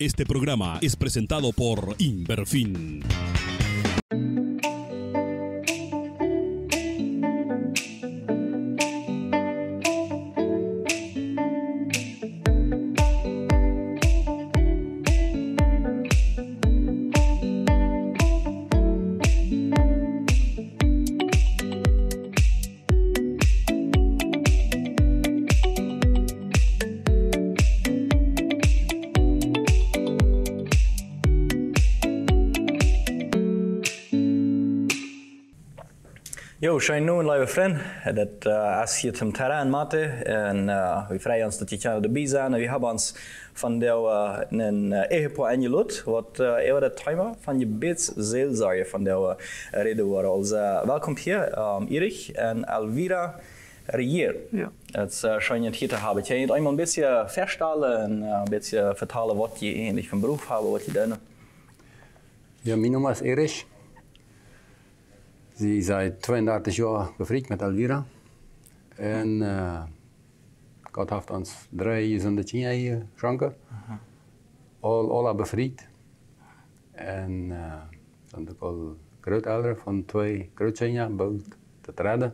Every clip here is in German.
Este programa es presentado por Inverfin. Jo, schön nu lieve vriend. Dat uh, als je het terrein matte en uh, we vrij ons dat je kan erbij zijn. We hebben ons van de uh, een uh, ehepaar aangeloot, wat uh, even het thema van je beets zeelzorgen van de uh, reden worden. Dus uh, welkom hier, um, Erich en Elvira Rier. Ja. Het is uh, schön je hier te hebben. Kan je het eenmaal een beetje verstellen en uh, een beetje vertellen wat je eigenlijk van beroep hebt, wat je doet? Ja, mijn naam is Erich. Sie ist seit 32 Jahren befreit mit Elvira. Und äh, Gott hat uns drei gesunde Kinder hier geschenkt. All, alle befreit. Und äh, sind auch alle Großeltern von zwei Großkindern, bald zu treden.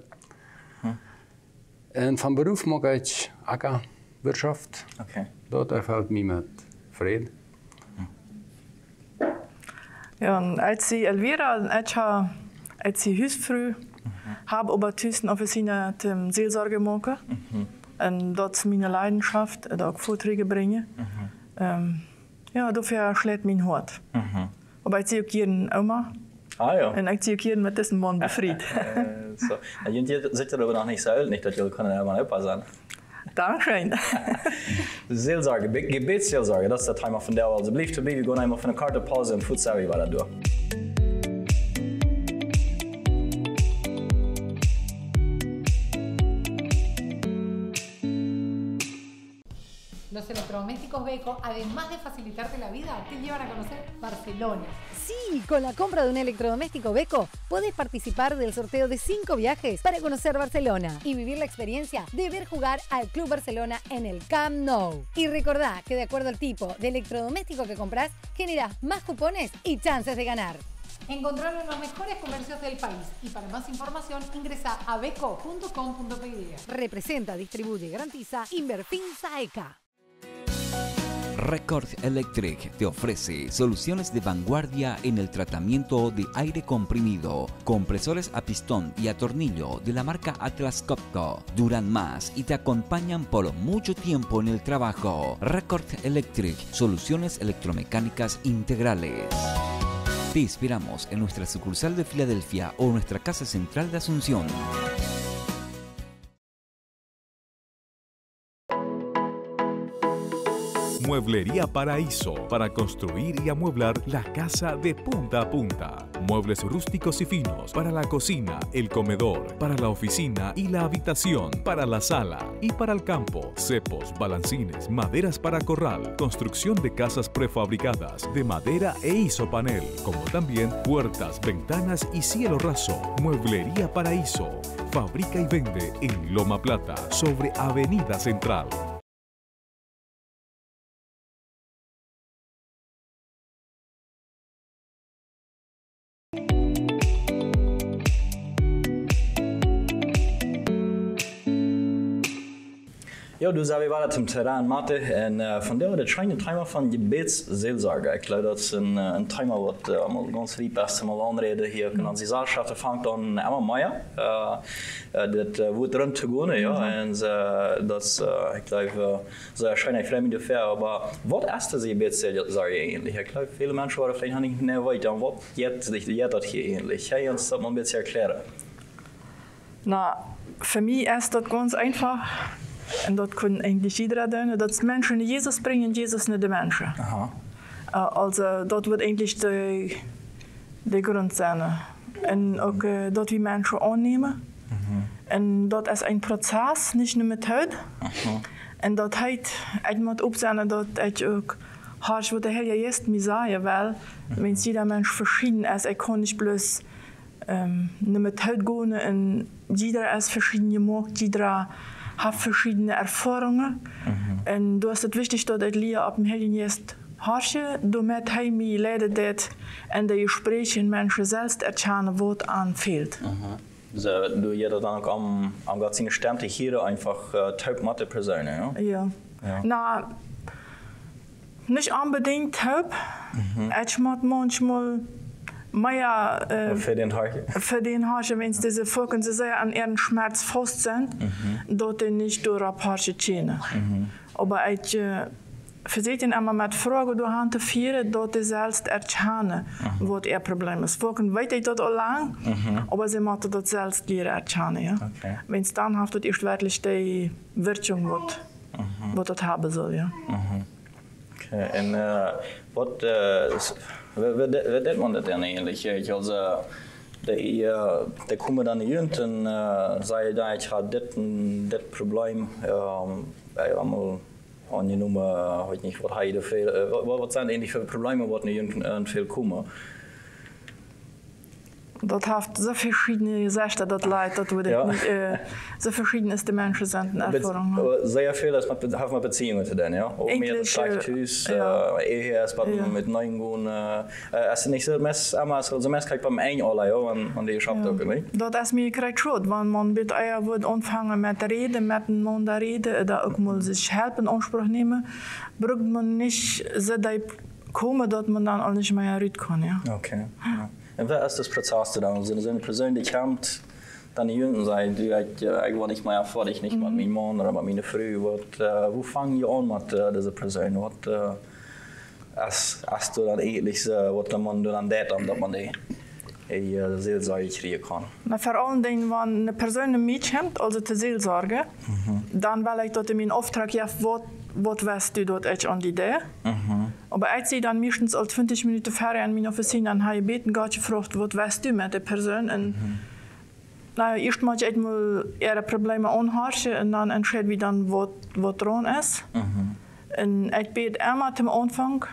Und vom Beruf mag ich Ackerwirtschaft. Okay. Dort erfällt mich mit Frieden. Ja, en als sie Elvira, als ich als sie huisvrouw, habe aber tussen officine zum Seelsorge. En dat is mijn leidenschaft, dat ik Vorträge brengen. Ähm, ja, dafür schlägt mein Hort. Aber ich sehe auch jeden Oma Ah ja. und ich sehe auch jeden mit diesem Mann befreit. Äh, so. Ja, Ihr seid aber noch nicht so alt, nicht, dass ihr können ja mal sein. Dankeschön. Seelsorge, Be- Gebetsseelsorge, das ist der Timer von der Also blieb to be, wir gehen einmal von der Karte Pause und Futsavi weiter durch. Electrodomésticos Beko, además de facilitarte la vida, te llevan a conocer Barcelona. Sí, con la compra de un electrodoméstico Beco puedes participar del sorteo de 5 viajes para conocer Barcelona y vivir la experiencia de ver jugar al Club Barcelona en el Camp Nou. Y recordá que de acuerdo al tipo de electrodoméstico que compras, generas más cupones y chances de ganar. Encontrarlo en los mejores comercios del país. Y para más información, ingresa a beco.com.py. Representa, distribuye y garantiza Inverfin Saeca. Record Electric te ofrece soluciones de vanguardia en el tratamiento de aire comprimido, compresores a pistón y a tornillo de la marca Atlas Copco. Duran más y te acompañan por mucho tiempo en el trabajo. Record Electric, soluciones electromecánicas integrales. Te esperamos en nuestra sucursal de Filadelfia o nuestra casa central de Asunción. Mueblería Paraíso para construir y amueblar la casa de punta a punta. Muebles rústicos y finos para la cocina, el comedor, para la oficina y la habitación, para la sala y para el campo. Cepos, balancines, maderas para corral, construcción de casas prefabricadas de madera e isopanel, como también puertas, ventanas y cielo raso. Mueblería Paraíso. Fabrica y vende en Loma Plata, sobre Avenida Central. Ja, du sagst, wir waren zum Terrain Mathe und äh, von der war der kleine Timer von Gebetsseelsorge. Ich glaube, das ist ein, äh, ein Timer, was äh, mal ganz lieb ist, mal anreden hier. Und an die Saalschaft fängt an Emma Meier. Äh, äh, das äh, wird rund zu gehen, ja. Äh, äh, ich glaube, äh, so erscheint ein fremde Fair. Aber was ist das Gebetsseelsorge eigentlich? Ich glaube, viele Menschen waren vielleicht nicht mehr weiter. Und was jetzt das hier eigentlich? Hey, uns das mal ein bisschen erklären. Na, für mich ist das ganz einfach. En dat kan eigenlijk iedereen doen. Dat is mensen naar Jezus brengen, Jezus naar de mensen. Aha. Uh, also, dat wordt eigenlijk de, de grond zijn. En ook uh, dat we mensen aannemen. En dat is een proces, niet een methode. En dat heet, ik moet opzetten dat ik ook harsch wat de Heer juist zei, wel, wenn jeder Mensch verschieden ist, ich kann nicht bloß ähm, eine Methode gehen und jeder ist verschieden gemacht, jeder hat verschiedene Erfahrungen. Und du hast es wichtig, dass ich Lia ab dem Heiligen Geist harsje, door met hij mij leiden dat en de gesprekken mensen zelfs erkennen wat aanveelt. So, du jeder dann auch am, am seine Stimme hier einfach äh, taub matte Personen, ja? Ja. Ja. Na, nicht unbedingt taub. Ich muss manchmal mehr äh, Für den Tag. für den Harsche, wenn diese Völker so sehr an ihren Schmerz fest sind, dort die nicht durch ein Harsche kennen. Aber ich äh, versuche ihn immer mit Fragen Hand zu führen, dort die selbst erkennen, was ihr Problem ist. Völker weiß ich das auch lang, aber sie müssen das selbst lernen erkennen. Ja? Okay. Wenn es dann das ist wirklich die Wirkung, was was das haben soll. Ja? Okay. En uh, wat, uh, wat deed man dat dan eigenlijk? Ik als, uh, de, uh, de komen dan junt en uh, zei dat ik had dit dit probleem. Um, allemaal aangenomen, uh, weet niet, wat hij er veel, wat, wat zijn eigenlijk? Das hat so verschiedene Gesichter, das Leid, das würde Ja. äh, so verschieden ist die Menschen sind in Erfahrung. Sehr viel, dass man hat man Beziehungen zu denen, ja. Äh, Hus, äh, als Ja. mit neuen gehen. Äh, es ist nicht so, mess, so, so beim ein alle, ja, und, und die schafft nicht? Dat is mir krijgt schuld, want man wird eher wird anfangen mit reden, miteinander reden, oder auch mal sich helfen, Anspruch nehmen, braucht man nicht so die kommen, dass man dann auch nicht mehr reden kann. Ja. Okay. Ja. En wat is das Prozess dann? Also, so eine Person, die kommt, dann die Jungen sagt, du, ich, äh, ich war nicht mehr fertig, nicht mit meinem Mann oder mit meiner Frau. Wat, äh, wo fangen die an mit äh, dieser Person? Was, äh, als, als du dann eigentlich so, was der Mann dann das, dass man die, die äh, Seelsorge kriegen kann? Maar vor allen Dingen, wenn eine Person Mädchen hat, also die Seelsorge, dann will ich, dass er mir einen Auftrag gibt, was, was weißt du dort echt an die Idee. Aber ich sehe dann meistens als 20 Minuten vorher an meine Officine an habe ich beten Gott gefragt, was weißt du mit der Person? Und, nou, eerst moet je eenmaal ihre Probleme anhorchen en dan entscheiden wie dan wat, wat dran ist. En ik bete immer zum Anfang,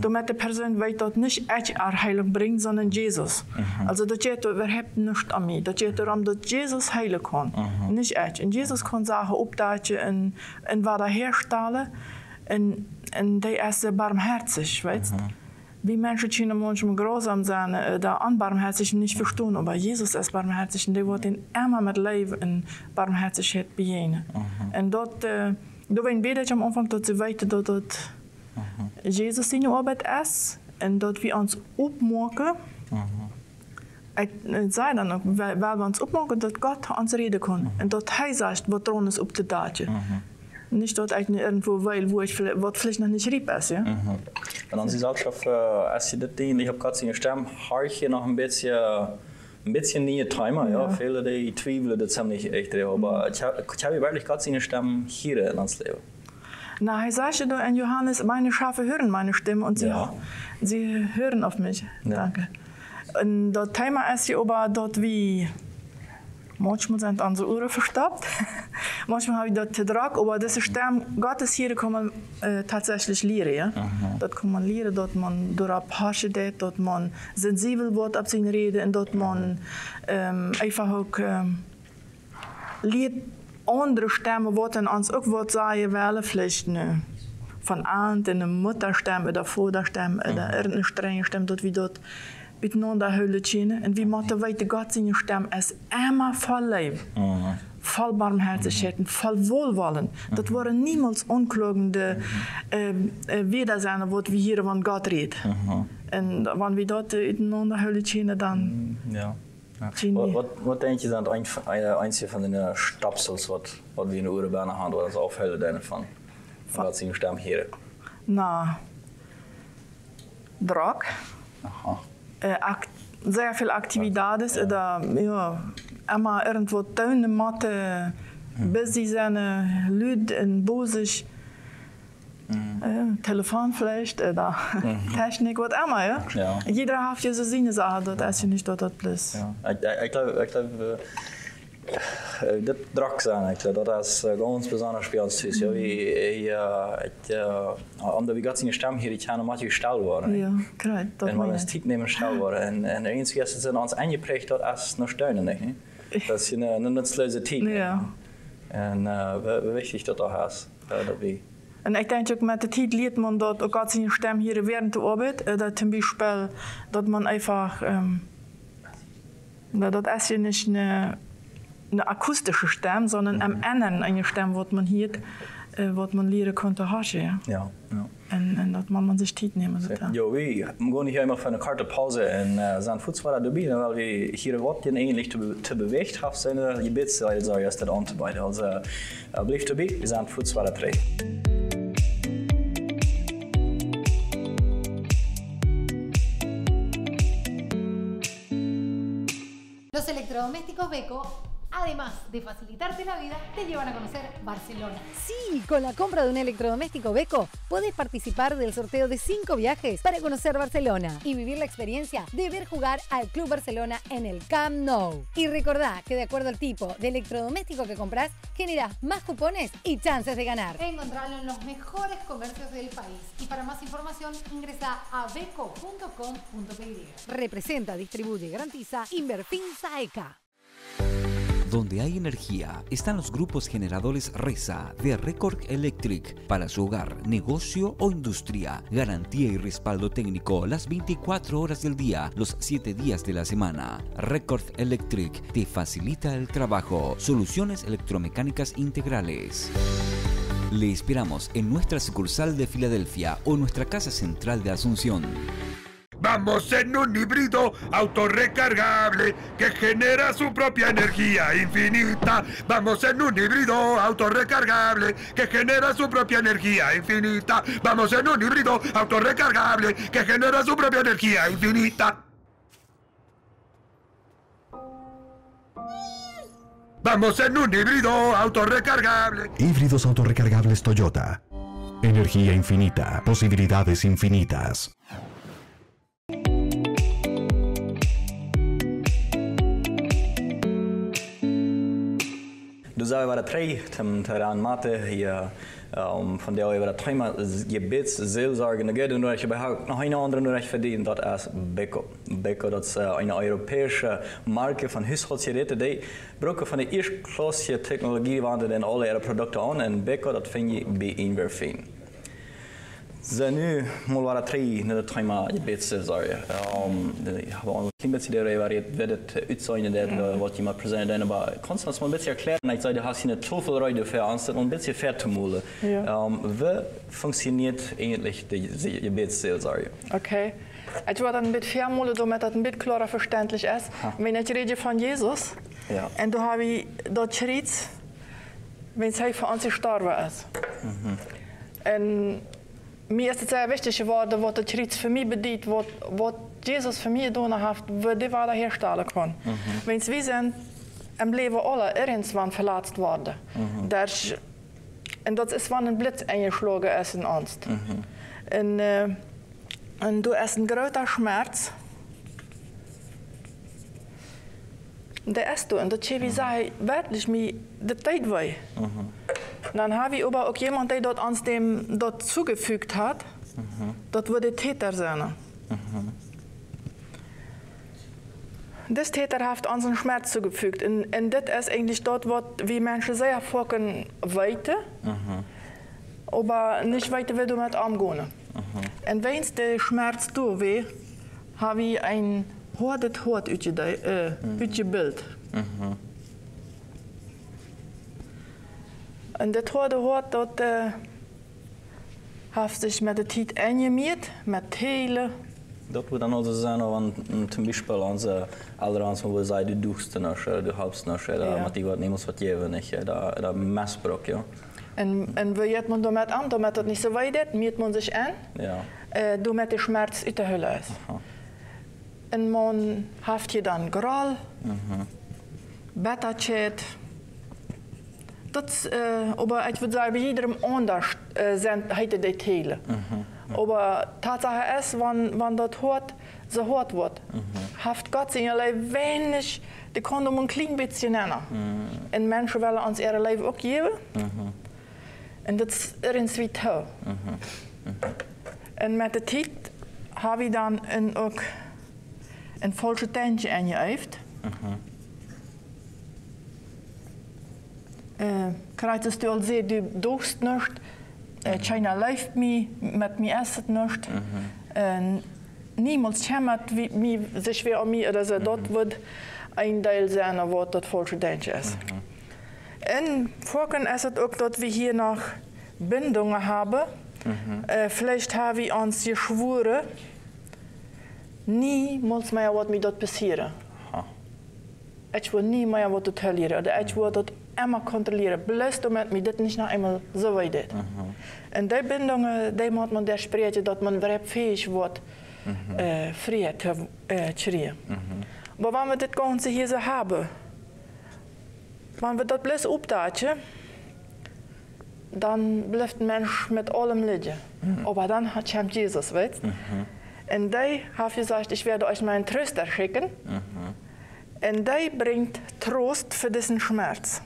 damit die Person weiß, dass nicht ich Heilung bringt, sondern Jesus. Also das geht überhaupt nicht an mich. Das geht darum, dass Jesus heilen kann, nicht ich. Und Jesus kann Sachen abdeuten und, und wiederherstellen. Und, und der ist sehr barmherzig, weißt Wie Menschen können manchmal grausam sein oder unbarmherzig nicht verstehen, aber Jesus ist barmherzig und der wird ihn immer mit Leben und Barmherzigkeit begegnen. Und dort, äh, da bin ich am Anfang, dass sie weten, dass das Jesus seine Arbeit ist und dass wir uns aufmachen. Ich äh, sage dann auch, weil, weil wir uns aufmachen, dass Gott uns reden kann und dass er sagt, was dran ist, auf der Daten. Nicht dort eigentlich irgendwo, weil, wo ich vielleicht, was vielleicht noch nicht rieb ist. Ja? En dan is het ook, äh, als je dit ding, ich habe gerade seine Stimme, hart je noch ein bisschen, ein bisschen nie Timer, ja. Viele die zweifeln das ziemlich echt, ja. aber ich habe ich hab wirklich gerade seine Stimme hier in das Leben. Na, er sagte da in Johannes, meine Schafe hören meine Stimme und sie, Ja. sie hören auf mich. Ja. Danke. Und das Thema ist ja aber dort wie, manchmal sind unsere Ohren verstopft, manchmal habe ich dort Druck, aber diese Stimme Gottes hier kann man äh, tatsächlich lernen. Ja? Dort kann man lernen, dass man paar Schritte, dass man sensibel wird auf seine Rede und dass man ähm, einfach auch ähm, lernt, andere Stimmen worden uns auch wat sagen wollen, vielleicht eine von Aunt, eine Mutterstimme oder Vaterstimme oder irgendeine strenge Stimme, dass wir dort miteinander hören können. Und wie müssen weiter Gott seine Stimme ist immer voll Leben. Voll Barmherzigkeit und voll Wohlwollen. Das waren niemals unklagende äh, äh, Wiedersehen, was wir hier von Gott reden. Und wenn wir dort miteinander hören können, dann Ja. ja. Wat, wat, wat denk je dan een, een, eentje van de stapsels wat, wat we in de urbane hadden, wat ons afhellen daarvan? Van wat zijn stem hier? na Druck. Aha. ak sehr viel Aktivitäten oder ja, immer irgendwo tun Mathe, bis sie seine Leute in Bosig, äh, Telefon vielleicht oder Technik, was immer, ja? Ja. Jeder hat ja so seine Sachen, das ist ja nicht dort plus. Ja. Ik, ik, ik geloof, ik geloof uh, uh, dit drak zijn, ik geloof, dat is uh, ganz besonders ons thuis. Ja, wie, uh, ik, uh, omdat we zijn stem hier, ik kan maar gestel worden. Ja, krijg dat En we meine ons ich. tijd nemen stel worden. En, en eens is het in ons eingeprägt, dat is nog steunen, niet? Dat is een, een nutzloze tijd. Ja. En uh, wichtig dat dat is. Uh, dat we En ik denk ook met de tijd leert man dat ook als je stem hier während der Arbeit, äh, dat zum Beispiel, dat man einfach, ähm, dat, ist ja nicht eine, eine akustische Stimme, sondern am Ende eine Stimme, was man hier, äh, was man lernen konnte haschen. Ja. Ja, ja. En, en dat man man sich Zeit nehmen sollte. Jo, wir gehen hier immer für eine karte Pause und äh, sind kurz weiter dabei, weil wir hier was denn eigentlich zu, be zu bewegt haben, sind die Gebetsseite so erst anzubeiden. Also, äh, bleibt dabei, wir sind kurz weiter drin. Los electrodomésticos Beko, además de facilitarte la vida, te llevan a conocer Barcelona. Sí, con la compra de un electrodoméstico Beco puedes participar del sorteo de 5 viajes para conocer Barcelona y vivir la experiencia de ver jugar al Club Barcelona en el Camp Nou. Y recordá que de acuerdo al tipo de electrodoméstico que compras, generas más cupones y chances de ganar. Encontrarlo en los mejores comercios del país. Y para más información, ingresa a beco.com.py. Representa, distribuye y garantiza Inverfin Saeca. Donde hay energía están los grupos generadores RESA de Record Electric para su hogar, negocio o industria. Garantía y respaldo técnico las 24 horas del día, los 7 días de la semana. Record Electric te facilita el trabajo. Soluciones electromecánicas integrales. Le esperamos en nuestra sucursal de Filadelfia o nuestra casa central de Asunción. Vamos en un híbrido autorrecargable que genera su propia energía infinita. Vamos en un híbrido autorrecargable que genera su propia energía infinita. Vamos en un híbrido autorrecargable que genera su propia energía infinita. Vamos en un híbrido autorrecargable. Híbridos autorrecargables Toyota. Energía infinita, posibilidades infinitas. Du sagst, war drei zum Terran Mathe hier, um, von der über das Thema Gebets, Seelsorge, da geht und ich überhaupt noch eine andere Recht verdient, das ist Beko. Beko, das ist eine europäische Marke von Haushaltsgeräten, die brauchen von der erstklassige Technologie, wandern in alle ihre Produkte an und Beko, das finde ich bei Inverfin. Så nu mål vara tre när det tajma gebetssorg. Um, jag har bisschen der variiert wird utseine der wat je present den aber konstant man bisschen erklären ich sage hast eine Tofelreude für an und bisschen Pferdmole wie funktioniert eigentlich die Gebetsseelsorge Okay. Et war dann mit Vermole do met dat ein bit klarer verständlich ist. Wenn ich rede von Jesus, Ja. und du habe ich dort schritt, wenn es für uns gestorben ist. Und mir ist es sehr wichtig geworden, was der Schritt für mich bedient, was, was Jesus für mich getan hat, wie die wieder herstellen kann. Wenn es wir sind, im Leben alle irgendwann verletzt worden. Das, und das ist, wenn ein Blitz eingeschlagen ist in uns. Und, äh, und du hast ein großer Schmerz. Der ist du. Und das wie sei wirklich mir die Zeit weh. Dann habe ich aber auch jemand, der dort uns dem dort zugefügt hat. Das würde Täter sein. Das Täter hat uns einen Schmerz zugefügt. Und, und das ist eigentlich dort, was wie Menschen sehr vorkommen weiter, aber nicht weiter will du mit umgehen. Und wenn der Schmerz du weh, habe ich ein hartes Hort äh, Bild. Und das harte Hort, dort äh, hat sich mit der Zeit eingemiert, mit Tele. Dat moet dan also sein, want zum Beispiel onze ouderen wo zei du duchst nach, du halbst nach, da Ja. mat die wat nemos wat jewe nicht, da da Messbrock, ja. Und, und wie geht man damit an, damit das nicht so weit ist, miert man sich an, Ja. äh, damit der Schmerz in der Hölle ist. Und man hat hier dann Groll, Betterchat. Das, äh, aber ich würde sagen, bei jedem anders sind heute die Teile. Aber Tatsache ist, wenn, wenn das hört, so hört wird, hat Gott in ihr Leben wenig, die kann um ein klein bisschen nennen. Und Menschen wollen uns ihr Leben auch geben. Und das ist irgendwie toll. Und mit der Zeit habe ich dann een, ook een falsche tentje eingeëft. Stil zeer, du doogst nicht. Äh, China läuft mir, mit mir erst nicht. Äh, niemals kämmert wie, sich wie an mir, oder so, dort wird ein Teil sein, was das falsche Denken ist. Und vorhin ist es auch, dass wir hier noch Bindungen haben. Äh, vielleicht haben wir uns geschworen, niemals mehr wat mir dat passieren. Ich will nie mehr wat verlieren. Oder ich will das immer kontrollieren. Bloß damit mir das nicht noch einmal so weit ist. Und die Bindungen, die muss man der sprechen, dass man überhaupt fähig wird, äh, Frieden zu äh, kriegen. Aber wenn wir das Ganze hier so haben, wenn wir das bloß aufdaten, dann bleibt ein Mensch mit allem liegen. Aber dann hat kommt Jesus, weißt Und der hat gesagt, ich werde euch meinen Tröster schicken. Und der bringt Trost für diesen Schmerz.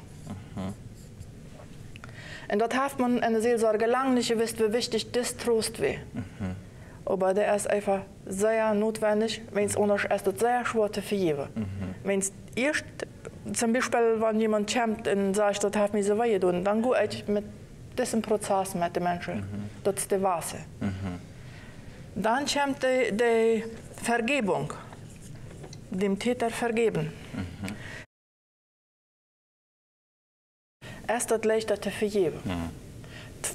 Und dort hat man in der Seelsorge lange nicht gewusst, wie wichtig das Trost wäre. Aber der ist einfach sehr notwendig, wenn es anders ist, das sehr schwer zu vergeben. Wenn es erst, zum Beispiel, wenn jemand kommt und sagt, das hat mir so weh getan, dann gehe ich mit diesem Prozess mit den Menschen. Das ist die Wasser. Dann kommt die, die Vergebung, dem Täter vergeben. Erst das leichter zu vergeben.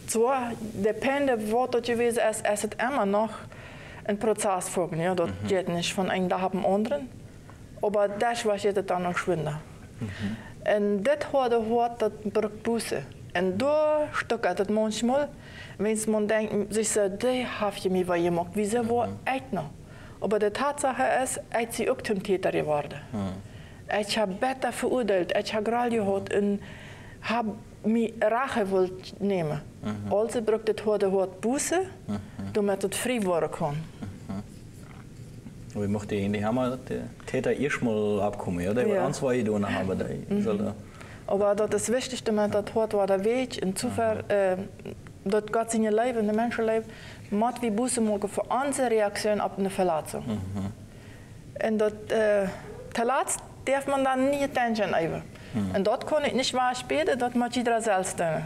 Zwar, depende, was das gewesen ist, ist es immer noch ein Prozess folgen. Ja? Das geht nicht von einem Tag auf den anderen. Aber das war jetzt dann noch schwinder. Und das hat hat, das braucht Buße. Und da stockert es manchmal, wenn man denkt, sich so, die habe ich mir gemacht, wieso war ich noch? Aber die Tatsache ist, ich bin auch zum Täter geworden. Ich habe besser verurteilt, ich habe gerade gehabt und habe mir Rache wollt nehmen. Also braucht es heute hat Buße, damit es frei werden kann. Wie mocht die die haben de Täter erstmal abkommen, oder? Ja. Ja. An zwei Ideen haben, die soll Aber das ist wichtig, damit das hat war der Weg, insofern, äh, dat Gott seine Leben, de Menschenleben, macht wie Buße machen für unsere Reaktion auf eine Verletzung. Und das, äh, zuletzt darf man dann nie denken über. Und dort kann ich nicht mehr später, das muss jeder selbst tun.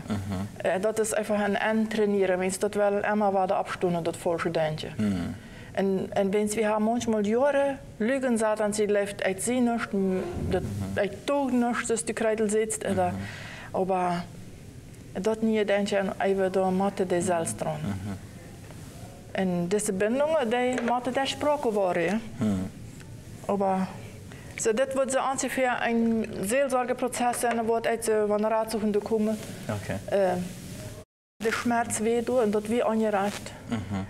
Äh, das ist einfach ein Antrainieren, wenn es das will, immer weiter abstunden, das falsche Denken. Und, und wenn wir haben manchmal Jahre lügen sagt, dann sie läuft ich sehe nicht, das ich tue nicht, dass die Kreidel sitzt, oder, aber dat nie denken even door matte de zelfs dran. En deze bindungen, die matte der Sprache waren. Ja? Aber so, das wird so ungefähr ein Seelsorgeprozess sein, wo jetzt von Ratsuchende kommen. Okay. Äh, der Schmerz du und das wie angereicht.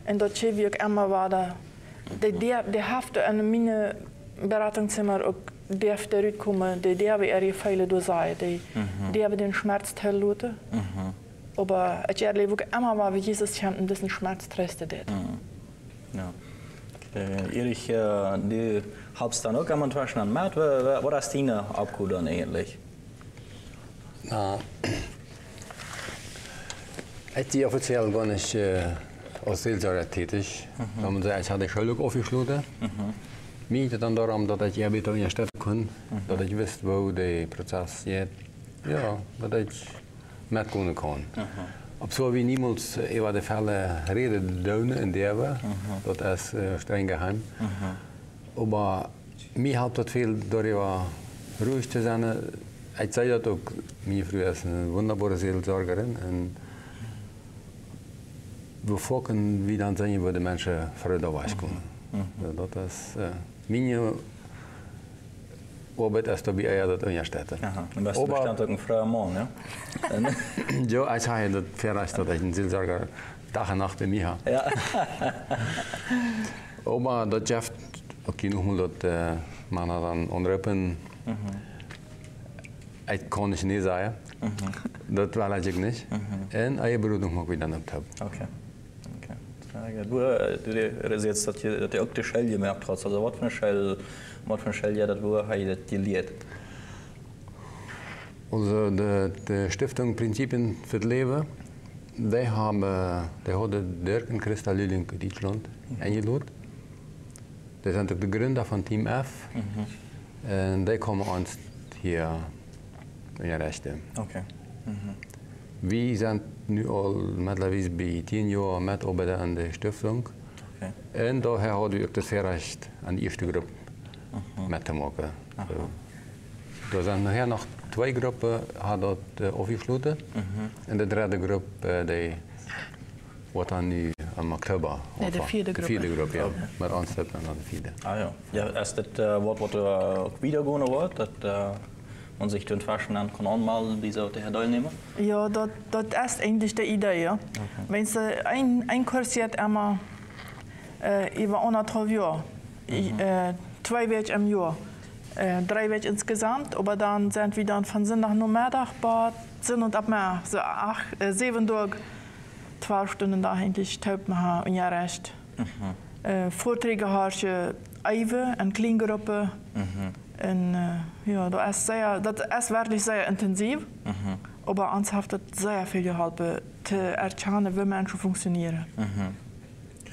Und das schief ich immer weiter. Die, die, die Hafte in meine Beratungszimmer darf der kommen, die der wie er die Feile du sei, die der wie den Schmerz teilt. Aber ich erlebe auch immer wie Jesus und diesen Schmerz tröstet. Ja. Äh, Erich, äh, du hast dann auch einmal zwischen an Matt, was ist deine Abkuh dann eigentlich? Na, ich bin offiziell gar nicht äh, als Seelsorger tätig. Mhm. Ich hatte Schule aufgeschlossen. Mhm. Mir geht dann darum, dass ich Arbeit in der Stadt kann, mhm. dass ich weiß, wo der Prozess geht. Ja, dass ich mitgehen kann. Mhm. Ob so wie niemals über die Fälle reden dürfen in der wir, mhm. das ist äh, streng geheim. Mhm. Aber mir hat das viel darüber ruhig zu sein. Ich sage das auch, mir früher ist eine wunderbare Seelsorgerin. Und wir gucken, wie dann sehen, wo die Menschen Freude auskommen. Mhm. Das ist äh, meine Ist dabei eher das Unterstützen. Aha, auch ein freier Mann, ja? ja, ich sage, das fair ist, dass ich einen Seelsorger Tag und Nacht bei mir habe. Ja. Aber das schafft, okay, nochmal, dass äh, man dann anrufen, mhm. ich kann nicht nicht sagen. Mhm. Das will ich nicht. Mhm. Und Du, hast jetzt, dass ihr, dass ihr auch die Schelle gemerkt hast. Also, was für eine Schelle, was für eine Schelle, ja, hat ihr das geliert? Also, die, die Stiftung Prinzipien für das Leben, die haben, die hat Dirk und Christa Lilling in Deutschland mhm. eingeladen. Die sind die Gründer von Team F. Mhm. Und die kommen uns hier in die Rechte. Okay. Mhm. We zijn nu al mittlerweile bij tien jaar met arbeiden aan de stiftung. Okay. En daher hadden we ook het recht aan de eerste groep met te maken. So. Er zijn nachher nog twee groepen had dat uh, afgesloten. En de derde groep uh, die wordt dan nu in oktober. Nee, de vierde De groep. vierde groep, ja. Met ons en dan de vierde. Ah ja. Ja, ist das äh, Wort, was äh, auch wiedergehen wird, dass man sich den Fashionland kann anmelden, die Herr teilnehmen? Ja, dat, dat is eigenlijk de idee. Ja. Wenn ze een, een kurs hebt, immer äh, über anderthalb Jahre, mhm. äh, zwei Wege im Jahr, äh, drei Wege insgesamt, aber dann sind wir dann von Sonntag nur Mittag bei Sinn und ab mehr, so acht, äh, sieben Tage, zwölf Stunden da eigentlich taub machen und ja recht. Mhm. Äh, Vorträge hast du Eive, eine Kleingruppe. Mhm. En uh, ja, dat is, zeer, dat is werkelijk zeer intensief. -hmm. Aber ons heeft het zeer veel geholpen te erkennen wie mensen functioneren. Mhm.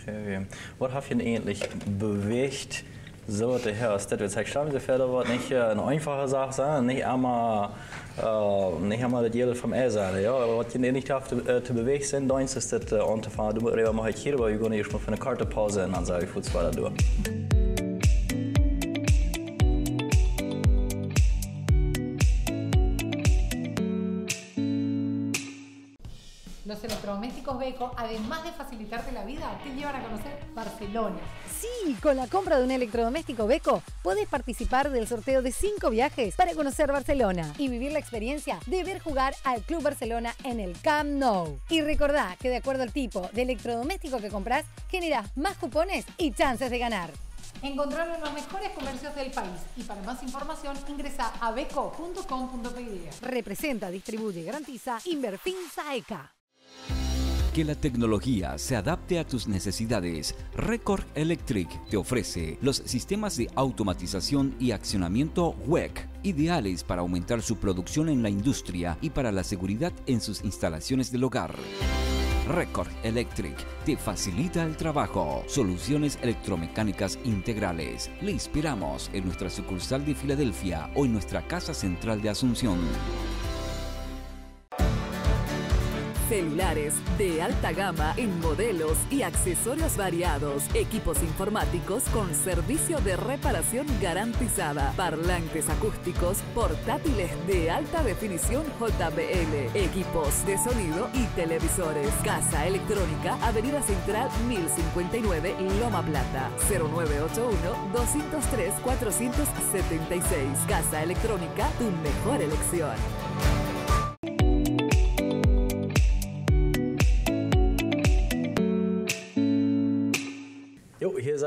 Okay. Was hat ihn eigentlich bewegt, so der Herr aus der Zeit stammen, der wird nicht eine einfache Sache sein, nicht einmal, äh, nicht einmal das Jede vom Essen, ja, aber was ihn nicht auf äh, zu bewegen sind, dann ist das anzufangen, du musst mal hier, aber wir gehen erst mal für eine Kartepause und dann sage ich, Fußballer durch. Electrodomésticos Beko, además de facilitarte la vida, te llevan a conocer Barcelona. Sí, con la compra de un electrodoméstico Beco puedes participar del sorteo de 5 viajes para conocer Barcelona y vivir la experiencia de ver jugar al Club Barcelona en el Camp Nou. Y recordá que de acuerdo al tipo de electrodoméstico que compras, generas más cupones y chances de ganar. Encontrarlo en los mejores comercios del país y para más información ingresa a beco.com.py. Representa, distribuye y garantiza Inverfin Saeca. Que la tecnología se adapte a tus necesidades. Record Electric te ofrece los sistemas de automatización y accionamiento WEC, ideales para aumentar su producción en la industria y para la seguridad en sus instalaciones del hogar. Record Electric te facilita el trabajo. Soluciones electromecánicas integrales. Le inspiramos en nuestra sucursal de Filadelfia o en nuestra casa central de Asunción. Celulares de alta gama en modelos y accesorios variados. Equipos informáticos con servicio de reparación garantizada. Parlantes acústicos portátiles de alta definición JBL. Equipos de sonido y televisores. Casa Electrónica, Avenida Central 1059, Loma Plata. 0981-203-476. Casa Electrónica, tu mejor elección.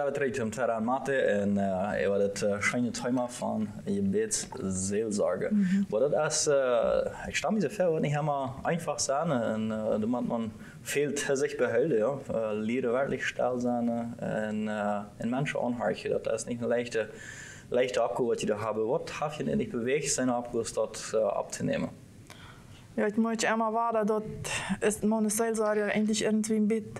We terug om Terra Mate en uh, ik wil het uh, schijne thema van je beet zeelzorgen. Mm -hmm. Maar dat is, uh, ik stel me ver, wat niet helemaal einfach zijn en uh, da moet man veel te zich behouden, ja. Uh, leren werkelijk stil zijn en, uh, en mensen aanharken. Dat is niet een leichte, leichte Akku wat je daar hebben. Wat heb je in die beweegt zijn Akkus dat uh, nemen? Ja, ich möchte immer wahr, dass meine Seelsorge endlich irgendwie ein bisschen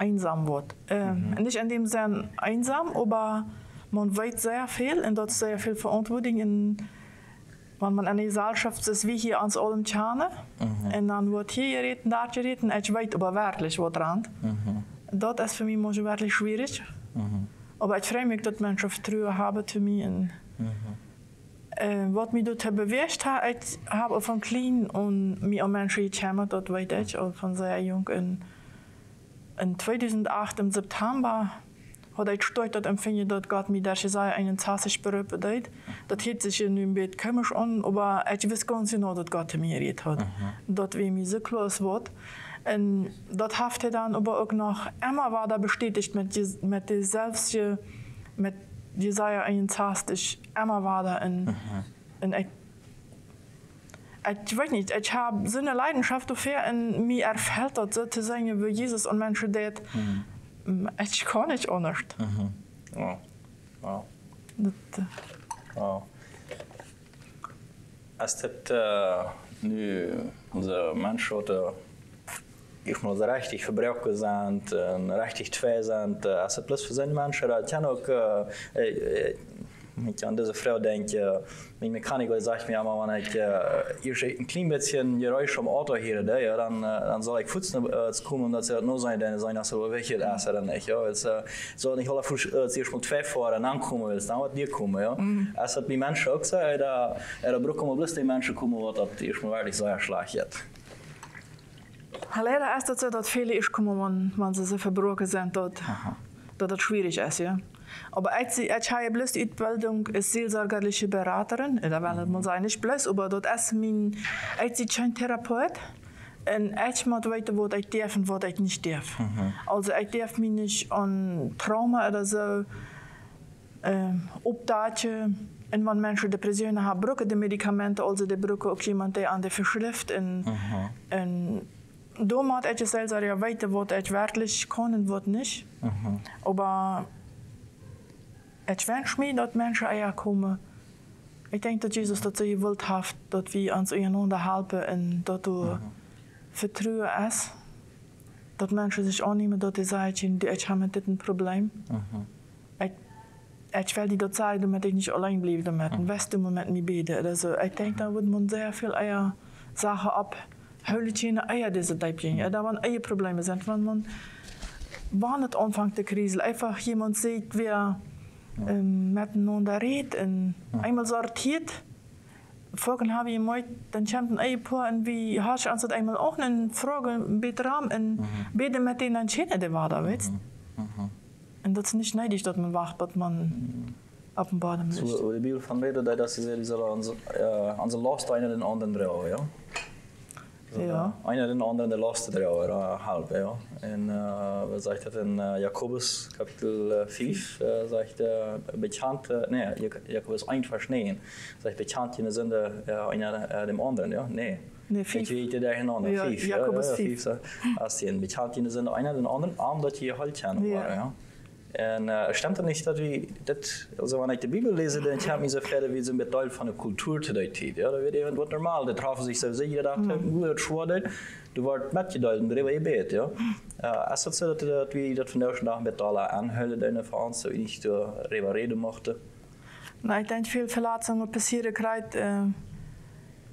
einsam wird. Ähm, mhm. Nicht in dem Sinne einsam, aber man weiß sehr viel und dort ist sehr viel Verantwortung. In, wenn man in der Gesellschaft ist, wie hier ans allem Tjane, mhm. und dann wird hier geredet, da geredet, und ich weiß aber wirklich, was dran mhm. Das ist für mich manchmal wirklich schwierig. Mhm. Aber ich freue mich, dass Menschen Vertrauen haben zu mir. Und, äh, wat mich dort bewegt hat, ich habe von klein und mir auch Menschen gekommen, dort weiß ich, auch von sehr jung. Und in 2008 im September hat ich stolz dort empfangen, dass Gott mir das sei einen zassig Beruf bedeutet. Das hört sich in dem Bett komisch an, aber ich weiß ganz genau, dass Gott mir geredet hat. Mhm. Dort wie mir so klar wird. Und das hat er dann aber auch noch immer war da bestätigt mit, mit der selbst, mit Jesaja 61, immer war da in, mhm. in ich, ich weiß nicht, ich habe so eine Leidenschaft dafür und mir erfällt so zu sein, wie Jesus und Menschen das. Mhm. Ich kann nicht anders. Mhm. Wow. Wow. Das, wow. Ist das äh, nu onze Menschen, ich muss richtig verbruiken sind, äh, richtig twee sind, äh, ist das plus für seine Menschen, kann auch, äh, wenn ich an diese Frau denke, mein Mechaniker sagt mir immer, wenn ich äh, hier ein klein bisschen Geräusch vom Auto hier, da, ja, dann, äh, dann soll ich futzen äh, kommen und das nur sein, denn sein, dass er weg ist, oder nicht. Ja. Es äh, soll nicht alle äh, zuerst mal zwei fahren, dann kommen willst, dann wird dir kommen. Ja. Mhm. Es hat die Menschen auch gesagt, da, da brauchen wir bloß die Menschen kommen, was das erstmal wirklich schlecht ist. Leider ist das so, dass viele ich kommen, wenn, sie so verbrochen sind, dass, dass das schwierig ist. Ja. Aber ich, ich habe bloß die Ausbildung als seelsorgerliche Beraterin. Da will man sagen, nicht bloß, aber das ist mein, ich bin kein Therapeut. Und ich muss weten, was ich darf und was ich nicht darf. Mhm. Also ich darf mich nicht an Trauma oder so äh, opdaten. En wanneer mensen depressionen hebben, gebruiken de medicamenten, also die gebruiken ook iemand die aan de verschrift. Uh -huh. en da moet ik zelfs ja weten wat ik werkelijk kan en wat niet. Uh -huh. Maar ik wens me dat mensen eher komen. Ik denk dat Jezus dat je wilt heeft, dat we ons einander helpen en dat er uh -huh. vertrouwen is. Dat mensen zich aannemen dat die zeggen, ik heb met dit een probleem. Uh -huh. ik, ich will die dort sagen, damit ich nicht allein bleibe damit. Mhm. Weißt du, mit mir beten. Also, ich denke, da wird man sehr viel eher Sachen ab. Hölchen, eher diese Deibchen. Ja, da waren eher Probleme sind, wenn man war nicht Anfang der Krise. Einfach jemand sieht, wer ähm, miteinander redet und mhm. einmal sortiert. Vorhin habe ich mal, dann kommt ein Ehepaar und wie hast du uns einmal auch eine Frage, bisschen Rahmen und mhm. bete mit denen entschieden, der war da, weißt du? Mhm. En dat is niet neidig dat men wacht dat man op een bodem ligt. So, de Bibel die zullen onze, uh, onze last einer den anderen dragen, ja? Ja. Einer den anderen der Last dragen, ja, halb, ja. En uh, was sagt dat in uh, Jakobus Kapitel 5, uh, sagt er, bekannt, uh, nee, Jakobus 1 Vers 9, sagt bekannt in der Sünde uh, einer dem anderen, ja? Nee. Nee. Ich weet daar genomen, Ja, vijf. Jakobus ja, ja, vijf. vijf. Als die in bekannt in der Sünde einer den anderen, arm dat je halt waren, ja. En uh, stemmt er nicht, dat we dat, also wanneer ik de Bibel lese, dan heb ik zo verder wie ze met deel van de cultuur te die tijd. Ja, dat werd even wat normaal. Dat trafen zich zo zeker dat hoe het schwaarder. Du wordt met je deel, en er je beet, ja. Uh, als het zo dat, dat we dat vandaag dag met alle aanhullen in de Frans, zo niet uh, reden reden mochten. Nou, ik denk veel verlaten passieren krijgt, äh,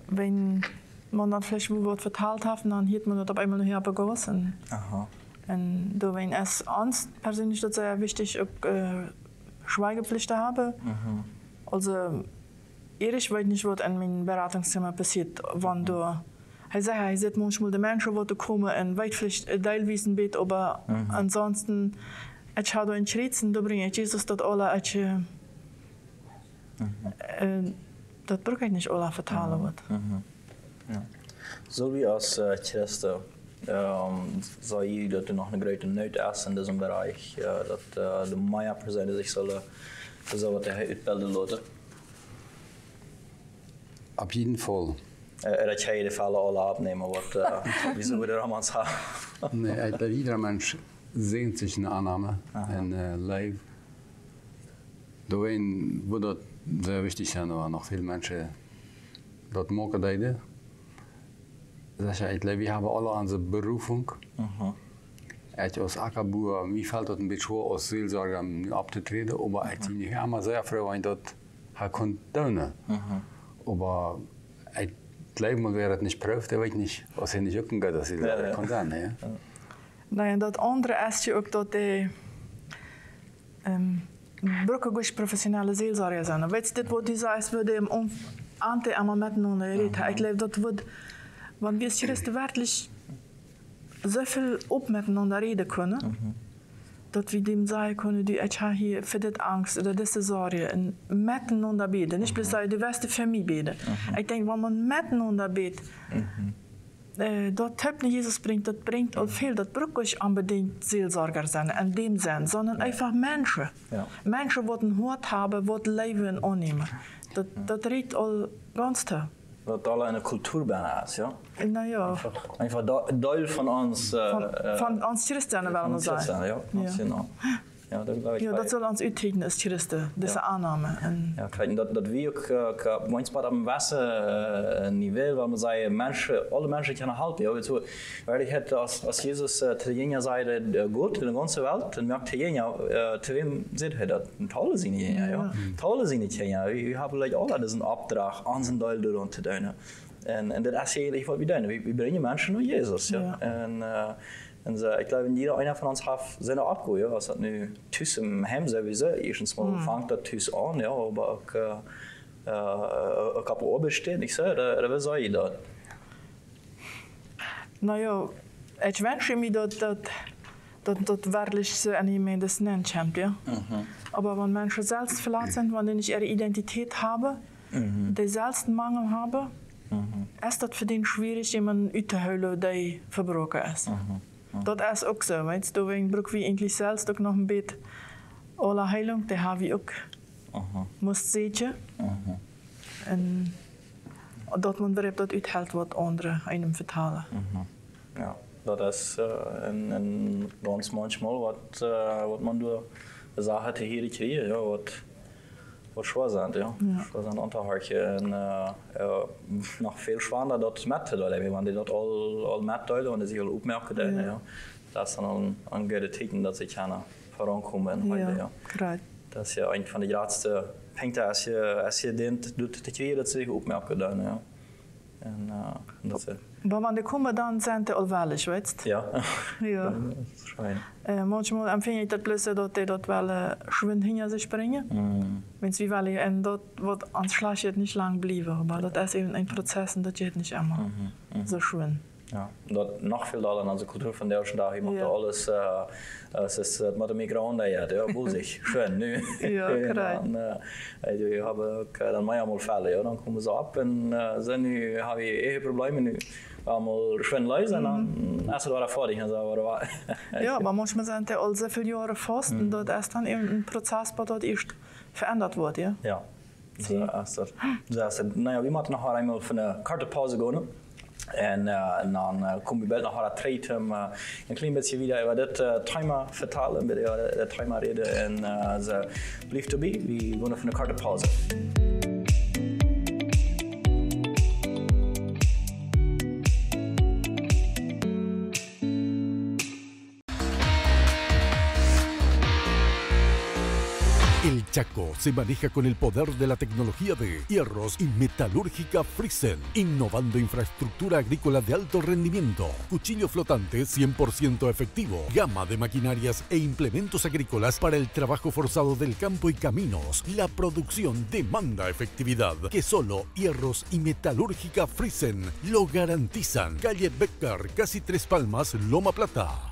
wenn man dann vielleicht wo wird verteilt hat, dann hielt man das auf einmal noch begossen. Aha. Und da wenn es uns persönlich sehr wichtig, ob äh, Schweigepflicht habe. Mhm. Also, ich weiß nicht, was in meinem Beratungszimmer passiert, wann du. Er sagt, er sieht manchmal die Menschen, die kommen und weiß vielleicht ein Teilwissen bet, aber Mhm. ansonsten, ich habe einen Schritt und da bringe ich Jesus das alle, ich, äh, äh, das brauche ich nicht alle vertalen. wird. Mhm. Ja. Zo wie als uh, Christen um, zou je dat er nog een grote nood is in deze bereich, uh, dat uh, de meer personen zich zullen, zullen te uitbilden laten. Auf jeden Fall. Uh, dat jij de vallen alle abnemen, wat uh, wie zullen we er allemaal hebben? Nee, dat ieder mens sehnt sich eine Annahme, ein äh, Leib. Darin wird das sehr wichtig sein, aber noch viele Menschen das machen deiden. Das heißt, wir haben alle unsere Berufung. Mhm. Ich als Ackerboer, mir fällt das ein bisschen schwer, als Seelsorger abzutreten, aber ich bin immer sehr froh, wenn ich das tun konnte. Aber ich glaube, man wäre das nicht prüft, der weiß nicht, was er nicht auch kann, dass ich Ja, das ja. kann. Ja. Nou, en dat andere is je ook dat de um, brokken professionele seelzorger zijn. Weet je, dit wat die zei, is we de om aan te allemaal miteinander reden. Ik geloof dat we, want we Christen werkelijk zoveel op miteinander reden kunnen, dat we dem sagen können, die ich habe hier für das Angst oder diese Sorge und miteinander beten. Nicht bloß sagen, die beste für mich beten. Ich denke, wenn man miteinander betet, äh, dat heb niet Jezus brengt, dat brengt al veel. Dat euch unbedingt Seelsorger sein, in dem Sinn, sondern einfach Menschen. Ja. Menschen, die Hort haben, die Leben annehmen. Dat, dat redt al ganz toll. Dat alle een cultuur bijna is, ja. Nou ja, Einfach da- deel van ons. Uh, van, van ons christenen willen we van zeggen. Christen, ja. Ja. ja. Genau. Ja, dat, geloof ik Ja, dat zal ons uittekenen als Christen, deze aanname. En, Ja, kijk, dat, dat wie ook uh, manchmal op een wassen uh, niveau, waar man zei, mensen, alle mensen kunnen helpen. Ja, so, weil ich hätte, als, als Jesus uh, zu jenen zei, uh, gut, in der ganzen Welt, dann merkt er jenen, uh, zu wem sind er das? Tolle sind jenen, ja. Tolle sind die jenen. Wir haben vielleicht alle diesen Auftrag, zijn Teil daran zu tun. En, en dat is eigenlijk wat we doen. We, we brengen mensen naar Jezus. Ja. Ja. En, uh, en so, ich glaube, jeder einer von uns hat seine ja. Was hat nu tussen im Heim sowieso. Erstens mal Mhm. fängt das tussen an, ja, aber auch, äh, äh, ich habe oben stehen, ich sage, da, da soll ich das. nou ja, ik wens me dat dat, dat, dat werkelijk so jemand das nennt, ja. Aber wenn Menschen selbst verletzt sind, wenn die nicht ihre Identität haben, die selbst einen Mangel haben, ist das für den schwierig, jemanden auszuholen, der verbrochen ist. Das ist auch so, weißt du, deswegen brauchen wir eigentlich selbst auch noch ein bisschen alle Heilung, die haben wir auch, muss sehen. Und dat man weer dat uithelt wat anderen einem vertalen. Ja, dat is uh, en, en ganz manchmal wat, uh, wat man door de zaken te hier krijgen, ja, wat, schwer zijn, ja. Ja. Uh, uh, nog veel zwaarder dat met te doen, want die dat al, al met duiden, want die zich al opmerken, ja. Ja. ja. Dat is dan al een, een goede teken dat ze kunnen vorankomen. Ja. Ja, Ja. kruid. Dat is ja een van de grootste punten als je, als je dient doet dat zich opmerken. Ja. En uh, dat is, Maar wanneer komen, dan zijn die al wel je. ja. Ja. Uh, manchmal empfinde ich das bloß, dass die wel uh, schwind hinter sich bringen. Mm. Wenn sie wel en dat wird ans Schlag jetzt nicht lang bleiben, aber das ist eben ein Prozess und das geht nicht immer so schön. Ja, dat nog veel dan in onze cultuur van dag. Je mag Ja. ja. alles, uh, es ist uh, mit dem Migranten, ja, ja, wohlsig, schön, nu. Ja. En, uh, je hebt dan mij allemaal vallen, ja, dan komen ze op en uh, zijn nu, hebben je eigen problemen nu. Allemaal schön leise en dan is het wel fertig en zo. Oder? Ja, aber manchmal sind die all so viele Jahre fast und das ist dann eben ein Prozess, der dort erst verändert wird, ja. Ja, zo is dat. Zo is het. Nou ja, we moeten nog eenmaal van een korte pauze gaan. En, uh, dan uh, kom je bij nog haar treden om uh, een klein beetje weer over dit uh, thema vertalen, bij de, de thema reden. En uh, zo, blijf erbij, we gaan even een korte pauze. Chaco se maneja con el poder de la tecnología de Hierros y Metalúrgica Friesen, innovando infraestructura agrícola de alto rendimiento, cuchillo flotante 100% efectivo, gama de maquinarias e implementos agrícolas para el trabajo forzado del campo y caminos. La producción demanda efectividad que solo Hierros y Metalúrgica Friesen lo garantizan. Calle Becker, casi Tres Palmas, Loma Plata.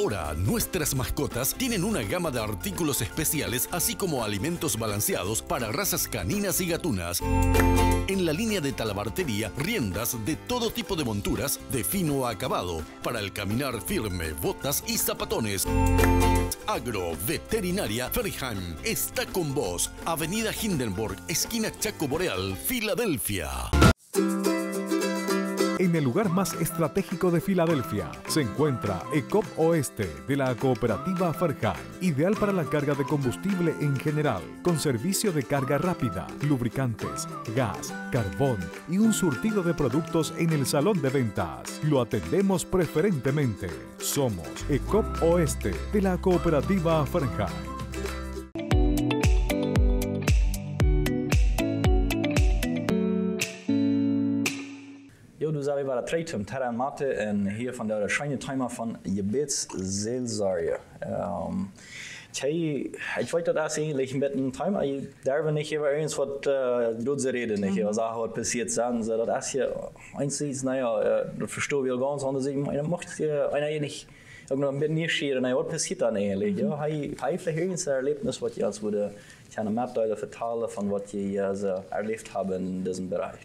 Ahora, nuestras mascotas tienen una gama de artículos especiales, así como alimentos balanceados para razas caninas y gatunas. En la línea de talabartería, riendas de todo tipo de monturas, de fino acabado, para el caminar firme, botas y zapatones. Agro Veterinaria Ferheim está con vos. Avenida Hindenburg, esquina Chaco Boreal, Filadelfia. En el lugar más estratégico de Filadelfia se encuentra ECOP Oeste de la cooperativa Ferheim, ideal para la carga de combustible en general, con servicio de carga rápida, lubricantes, gas, carbón y un surtido de productos en el salón de ventas. Lo atendemos preferentemente. Somos ECOP Oeste de la cooperativa Ferheim. Jo, du sagst, war der Tretum, Terra Mate, en hier van de scheine timer van Gebetsseelsorge. Um, Tjej, ich wollte das eigentlich mit einem Timer, ich darf nicht über irgendwas, was äh, zu reden, nicht, was auch was passiert sein, so, das ist hier, eins naja, das verstehe ich ganz anders, ich meine, macht äh, einer eh nicht, irgendwann mit mir schieren, naja, was passiert dann eigentlich, ja, hei, hei vielleicht irgendein Erlebnis, was ich als würde, ich kann Mitteilung vertellen von was ich also erlebt habe in diesem Bereich.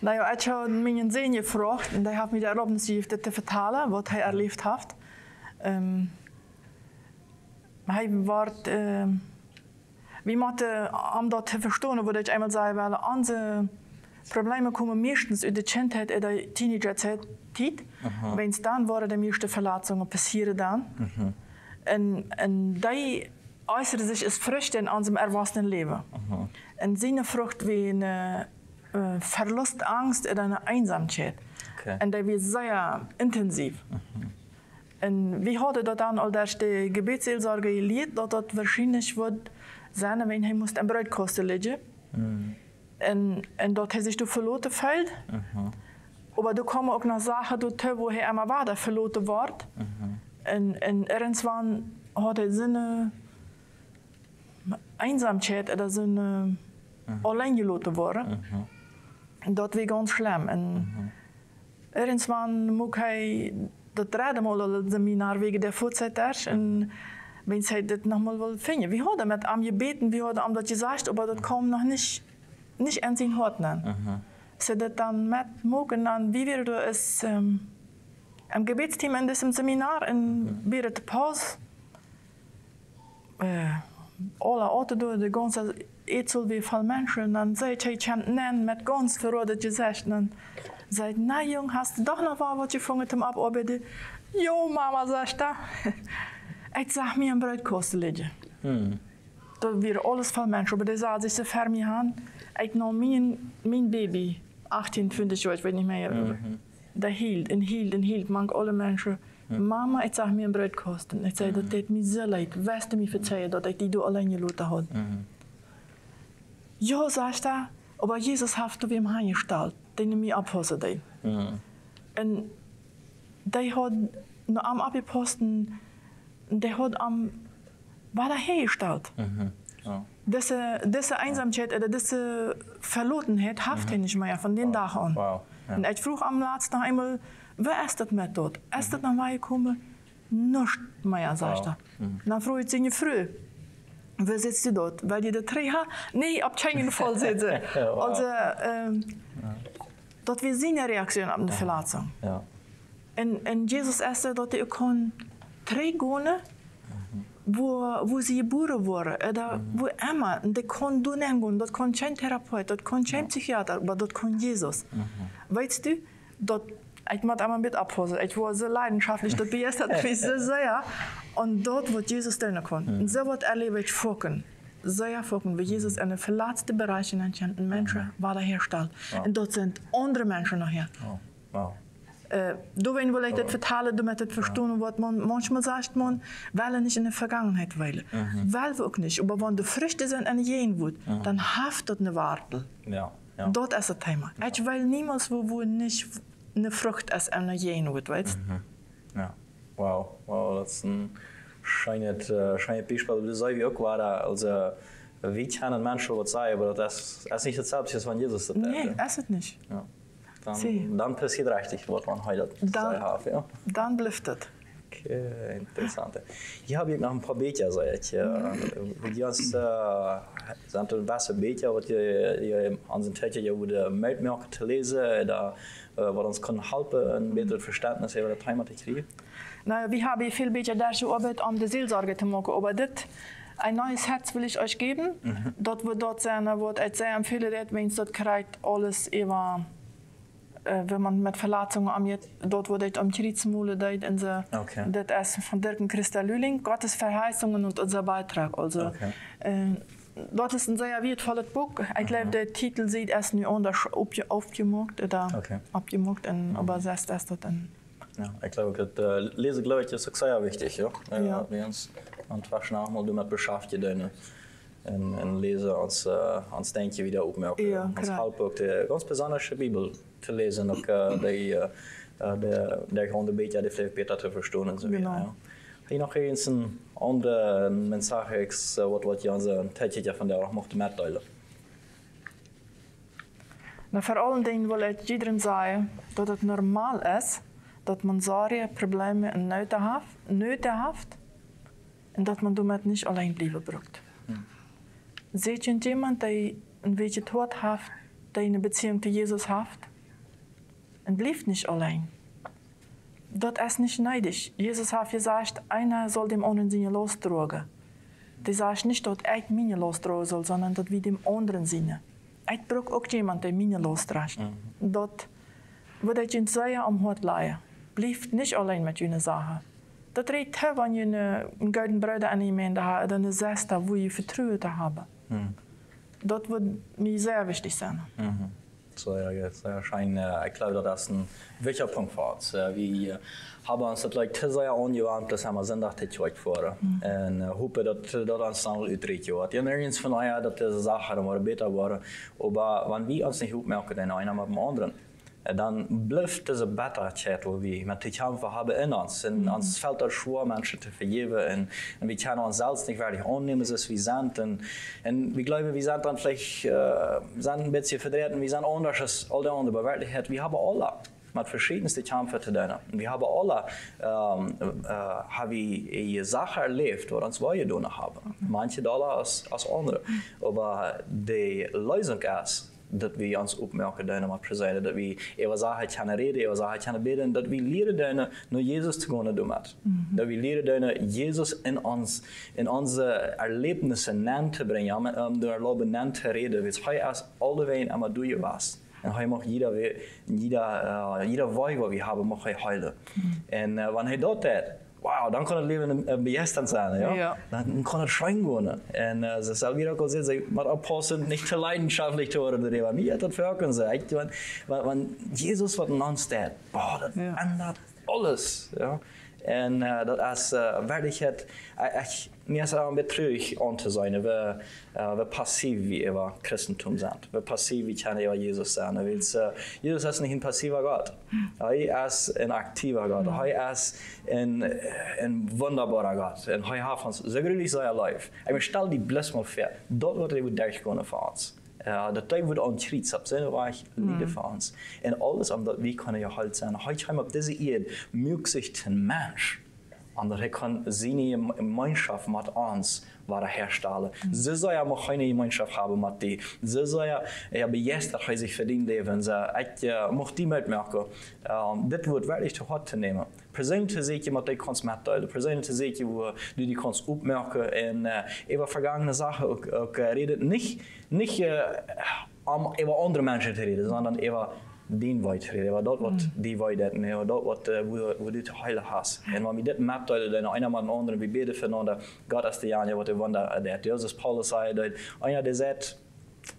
Nou ja, ich habe meinen Sohn gefragt und er hat mir die Erlaubnis gegeben, das zu vertellen, was er erlebt hat. Ähm, hij wordt, wie man um das zu verstehen, würde ich einmal sagen, weil unsere Probleme kommen meistens uit de Kindheit in der Teenagerzeit. Aha. Wenn es dann waren, die meisten Verletzungen passieren dann. Mhm. Und, und die äußern sich als Früchte in unserem erwachsenen Leben. Mhm. Und seine Frucht wie eine äh, Verlust, Angst oder eine Einsamkeit. Okay. Und die wird sehr intensiv. Und wir hadden dat dan al dat de gebetsseelsorge geleerd, dat dat waarschijnlijk wordt zijn, wenn hij moest een broodkosten leggen. En, en dat hij zich door verloten voelt. Maar er komen ook nog zaken door te, wo hij eenmaal waarder verloten wordt. En, en ergens waren, had hij zijn eenzaamheid oder zijn uh, alleen gelaten worden. En dat was ganz schlimm. En ergens waren moet hij dat redden mal seminar wegen der Vorzeit en wenn sie das nochmal will finden. Wir haben mit am gebeten, wir haben am das gesagt, aber das kam noch nicht, nicht an den Hort nennen. Sie das dann mit morgen dann, wie wir es ähm, am Gebetsteam in diesem Seminar in während der Pause äh, alle Orte durch die ganze Voll Menschen, ich kann nennen mit ganz verrodet gesagt, dann sagt, na Jung, hast du doch noch was, was gefangen zum Abarbeiten? Jo, Mama, sagt da. Ich sag mir ein Broodkosten liggen. Hmm. Dat weer alles van mensen, maar die zaten ze ver mee aan. Ik nam mijn, mijn baby, 18, 20 jaar, ik weet niet meer. Mhm. Dat hield en hield en hield, mank alle mensen. Mama, ik zag mir een broodkosten. Ik zei, dat deed me zo leid. Wist me vertellen dat ik die door alleen gelaten had. Ja, sagst du, aber Jesus hat du ihm heimgestellt, den mir abhosen deed. Hmm. En die had na am abgeposten, die had am, war da hergestellt. Mhm. Ja. Diese, diese Einsamkeit oder diese Verlotenheit haft hij nicht mehr von den Tag an. Wow. Ja. En ik vroeg am laatst nog eenmaal, waar is dat met dat? Is dat naar mij gekomen? Niks meer, zegt hij. Dan vroeg ik je früh. Waar zit je dort? Weil je de drie had? Nee, geen geval zitten. Wow. Also, ähm, dat we zien een reactie op de verlating. Ja. En, en Jezus zei dat hij kon drie gaan wo, wo sie geboren worden, oder wo immer. Und das kann du nicht das kann kein Therapeut, das kann kein Psychiater, aber das kann Jesus. Weißt du, dat, ich muss einmal mit abholen, ich war so leidenschaftlich, das begeistert mich so sehr. Und dort wird Jesus tun kann. Und so wird erlebe ich Focken. Sehr Focken, wie Jesus in den verletzten Bereichen entstanden Menschen wiederherstellt. Und dort sind andere Menschen nachher. Oh. Wow. Uh, då vill jag lite vertalen, de het verstaan wat man manchmal sagt man, weil er nicht in der Vergangenheit will. Weil wir auch nicht. Aber wenn die Früchte sind an jeden wird, dann haftet eine Wartel. Ja. ja. Dort ist das Thema. Ich will niemals, wo, wo nicht eine Frucht ist an jeden wird, weißt Ja. Wow. Wow, dat is een schijnet, uh, schijnet Beispiel. Du sagst wie auch war da, also wie können Menschen was sagen, aber das ist nicht dasselbe, als wenn Jesus das Nee, täte. ist nicht. Ja. Dann, dann passiert richtig, was man heute Dan- sagen hat. Ja. Dann bleibt noch ein paar Beetjes, zeg ik. Uh, die ons uh, zijn een wasse beetje wat je, je aan zijn tijdje je hoe de meldmerken te lezen, da, uh, wat ons kan helpen een beter verständnis over de thema te krijgen. Nou, wir haben viel besser dazu gearbeitet, um die Seelsorge zu machen. Aber das, ein neues Herz will ich euch geben. Dort wird dort sein, wird ich sehr empfehlen, wenn es dort kriegt, alles über, äh, wenn man mit Verletzungen jetzt, dort wird es um Kritzmule, dort in so, Okay. das ist von Dirk und Christa Lühling, Gottes Verheißungen und unser Beitrag. Also, Okay. äh, dort ist ein sehr wertvolles Buch. Ich glaube, der Titel sieht erst nicht anders aufge- aufgemacht oder Okay. abgemacht und übersetzt erst dort in. Ja, ik geloof dat uh, lezen geloof ik is ook zeer wichtig. Ja? Ja. Bij ons aan het wachten allemaal doen met beschäftigen en, en lezen ons, uh, ons denkje wieder opmerken. Ja, ons helpt ook de ganz besondere Bibel te lezen, ook uh, die, uh, uh, de, de gewoon een beetje de vielleicht beter te verstaan en zo. Genau. Ja. Heb je nog eens een andere mensage, wat, wat je een tijdje van daar nog mocht meedelen? Maar vor allen Dingen wil ik iedereen zeggen dat het normaal is dat man zorgen, problemen en noten heeft, en dat man damit niet alleen blijven brookt. Ziet je iemand die een beetje tot heeft, die een Beziehung zu Jesus heeft en blijft niet alleen? Dat is niet neidig. Jesus heeft gezegd, einer soll dem anderen seine losdrogen. Die sagt nicht, dass ich meine losdrogen soll, sondern dass wir dem anderen seine. ik brauch ook iemand die mij losdraagt. Dat wat ik je zeggen om het laaien. Blijf niet alleen met je zaken. Dat redt he wanneer je een, een gouden bruid aan iemand hebt, dan een zesde waar je vertrouwen te hebben. Mhm. Dat wordt mij zeer wichtig zijn. Mhm. So, ja, jetzt, ja, schein, äh, ich glaube, das ist ein wichtiger Punkt für uns. Äh, wir äh, haben uns das like, sehr angewandt, das haben wir Sonntag heute vor. Und äh, hoffen, dass das uns dann utrecht wird. Ja, nirgends von euch, dass diese Sachen mal besser werden. Aber wenn wir uns nicht aufmerken, den einen mit dem anderen, dann bleibt diese Bitterkeit, wo wir mit die Kämpfe haben in uns. Und Mhm. uns fällt es schwer, Menschen zu vergeben. Und, und wir können uns selbst nicht wirklich annehmen, so wie wir sind. Und, und wir glauben, wir sind dann vielleicht sind ein bisschen verdreht und wir sind anders als alle anderen. Aber in Wirklichkeit, wir haben alle mit verschiedensten Kämpfen zu tun. Und wir haben alle ähm, äh, haben wir Sachen erlebt, die uns weitergetan haben. Manche Dollar als, als andere. Aber die Lösung ist, dat we ons opmerken doen met presenten, dat we even zeggen kunnen reden, even zeggen kunnen bidden, dat we leren doen naar Jezus te gaan doen met. Dat we leren doen Jezus in ons, in onze erlebnissen neer te brengen, om um, door lopen neer te reden. Weet hij is alleweg en maar doe je was. En hij mag jeder, jeder, uh, jeder wat we hebben, mag hij huilen. En uh, wanneer hij dat deed, Wow, dan kan het leven een, bejestand zijn. Ja? Ja. Dan kan het schijn worden. En uh, ze zal weer ook al zeggen, maar oppassen, niet te leidenschaftelijk te worden. Maar wie heeft dat verwerken ze? Echt, Want, want, Jezus wat in ons staat, boah, dat ändert alles. Ja? En uh, dat is uh, werkelijk, echt, mir ist auch ein bisschen traurig an zu sein, wir, uh, wir passiv wie über Christentum sind. Wir passiv wie kann über Jesus sein. Weil, uh, Jesus ist nicht ein passiver Gott. Er ist ein aktiver Gott. Er ist ein, ein wunderbarer Gott. Und er hat uns so glücklich sein Life. Ich stell die bloß mal vor, dort wird er durchgehen für uns. Uh, dat hij wordt ontriet op zijn weg lieden voor ons. En alles omdat we kunnen je halt zijn. Hij heeft op deze eerd möglich ten mens. En dat hij kan zijn gemeenschap met ons waar herstellen. Ze zou ja maar geen gemeenschap hebben met die. Ze zou ja, ja hij zich verdient leven. Ze, ik uh, mocht die uitmerken. Um, dit wordt werkelijk te hard te nemen. Present te zeker met die kans metdelen. Present te zeker wo du die kans opmerken. En uh, over vergangene zaken ook, ook uh, reden. Niet, niet uh, om over andere mensen te reden, sondern over den weit reden, aber dort wat die weit dat, ne, dort wat uh, wo, wo du te heile has. En wanneer dit mapt uit dan einer met een andere, we bidden voneinander, God is de janje wat de wonder dat. Jesus Paulus zei dat einer die zegt,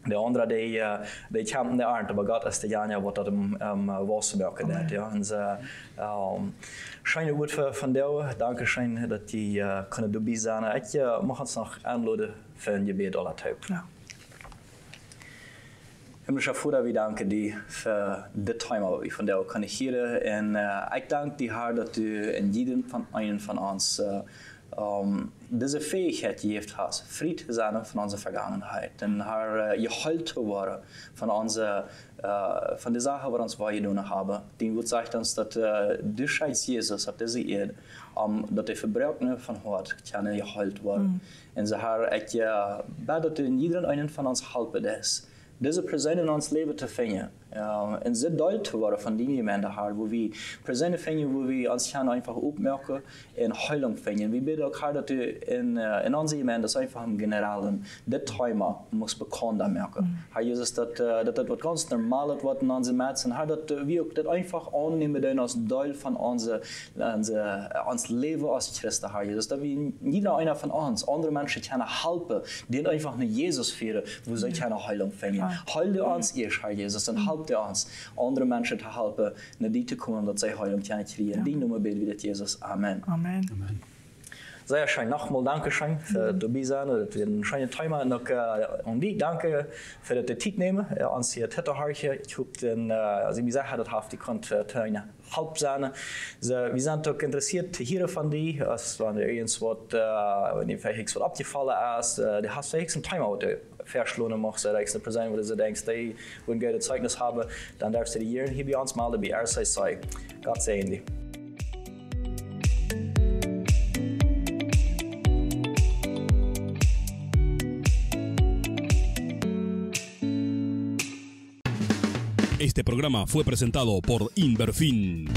de andere die, uh, die kampen de aard, maar God is de janje wat dat um, um, wassenberken dat. Ja. En ze, um, schijne goed voor van jou, danke schijn dat die uh, kunnen doen zijn. Ik uh, mag ons nog aanloden voor een gebed alle tijd. Ja. Himmlischer Vater, wir danken dir für die Time, die wir von dir können hören. Und äh, ich danke dir, Herr, dass du in jedem von einen von uns äh, um, diese Fähigkeit gegeben hast, Fried zu sein von unserer Vergangenheit. Und Herr, äh, geholt zu werden von unserer äh, von der Sache, die uns wahrgenommen haben. Die wird sagt uns, dass äh, durch Jesus auf dieser Erde, um, dass die Verbrechen von Hort können geholt werden. Und so, Herr, ich äh, bete, dass du in jedem einen von uns helfen das deze present in ons leven te vinden. Uh, en zo deel te worden van die momenten haar, wo we present vinden, wo we ons gaan einfach opmerken en heilung vinden. We bidden elkaar dat u in, uh, in onze dat einfach im Generalen, dit thema muss bekannt merken. Mm. Herr Jesus, dat, uh, dat dat wat ganz normal ist, wat in onze mensen, Herr, dat uh, we ook dat einfach annehmen doen als deel van onze, onze, uh, ons leven als Christen, Herr Jesus, dat we jeder einer von uns, andere Menschen können helfen, die einfach naar Jesus führen, wo sie keine Heilung finden. Halte uns ihr, Herr Jesus, und helpt uns, andere Menschen zu helfen, nach die zu kommen, dass sie Heilung können kriegen. Die Nummer beten wir Jesus. Amen. Amen. Amen. Sehr schön. Nochmal danke schön für mhm. dabei sein, dass wir einen schönen Timer noch äh, und die danke für das Zeit nehmen, äh, uns hier Täter hier. Ich hoffe, den, äh, also wie gesagt, das habt ihr könnt äh, eine halb sein. So, wir sind auch interessiert zu hören von dir, als wenn dir irgendwas, äh, wenn dir vielleicht was abgefallen ist, äh, du hast vielleicht einen Timer, den verschlohnen machst, der nächste Präsident, wo du denkst, die würden gerne Zeugnis haben, dann darfst du die hier, hier bei uns mal dabei. RSI, Gott sehen dich. Este programa fue presentado por Inverfin.